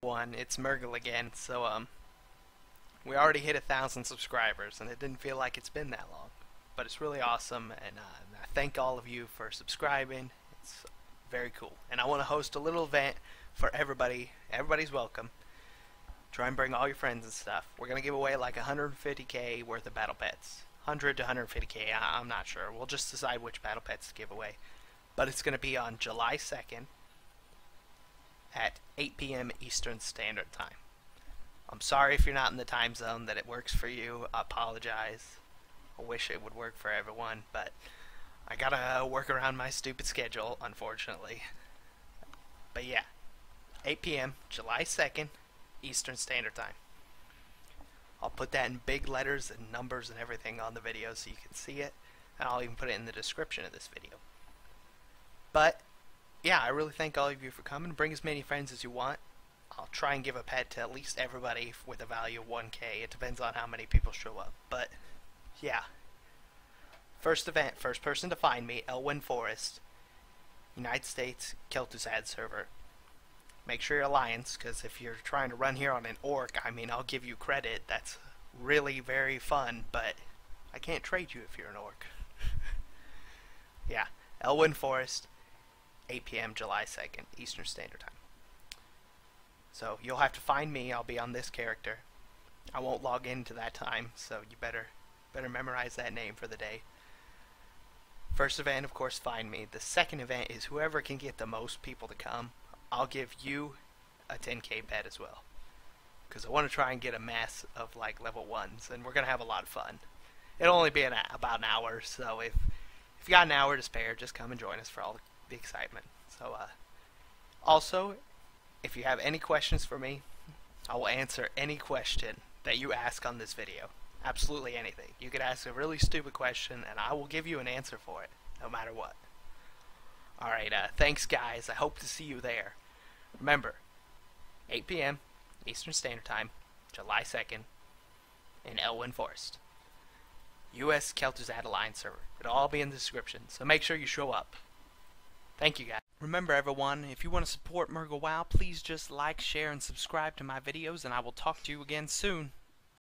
One, it's Murgle again, so um, we already hit a thousand subscribers, and it didn't feel like it's been that long, but it's really awesome, and uh, I thank all of you for subscribing. It's very cool, and I want to host a little event for everybody. Everybody's welcome. Try and bring all your friends and stuff. We're gonna give away like 150k worth of battle pets, 100 to 150k. I- I'm not sure. We'll just decide which battle pets to give away, but it's gonna be on July 2nd at 8 p.m. Eastern Standard Time. I'm sorry if you're not in the time zone that it works for you. I apologize. I wish it would work for everyone, but I gotta work around my stupid schedule, unfortunately. But yeah, 8 p.m., July 2nd, Eastern Standard Time. I'll put that in big letters and numbers and everything on the video so you can see it, and I'll even put it in the description of this video. But yeah, I really thank all of you for coming. Bring as many friends as you want. I'll try and give a pet to at least everybody with a value of 1k. It depends on how many people show up. But, yeah. First event, first person to find me, Elwynn Forest, United States, Kel'Thuzad server. Make sure you're Alliance, because if you're trying to run here on an orc, I mean, I'll give you credit. That's really very fun, but I can't trade you if you're an orc. yeah, Elwynn Forest, 8 p.m. July 2nd, Eastern Standard Time. So you'll have to find me. I'll be on this character. I won't log into that time, so you better better memorize that name for the day. First event, of course, find me. The second event is whoever can get the most people to come. I'll give you a 10k bet as well. Because I want to try and get a mass of like level ones, and we're gonna have a lot of fun. It'll only be an, about an hour, so if if you got an hour to spare, just come and join us for all the the excitement. So, uh, also, if you have any questions for me, I will answer any question that you ask on this video. Absolutely anything. You could ask a really stupid question, and I will give you an answer for it, no matter what. Alright, uh, thanks guys. I hope to see you there. Remember, 8 p.m. Eastern Standard Time, July 2nd, in Elwynn Forest. U.S. Kel'Thuzad Alliance server. It'll all be in the description, so make sure you show up. Thank you guys. Remember everyone, if you want to support Murgle WoW, please just like, share, and subscribe to my videos, and I will talk to you again soon.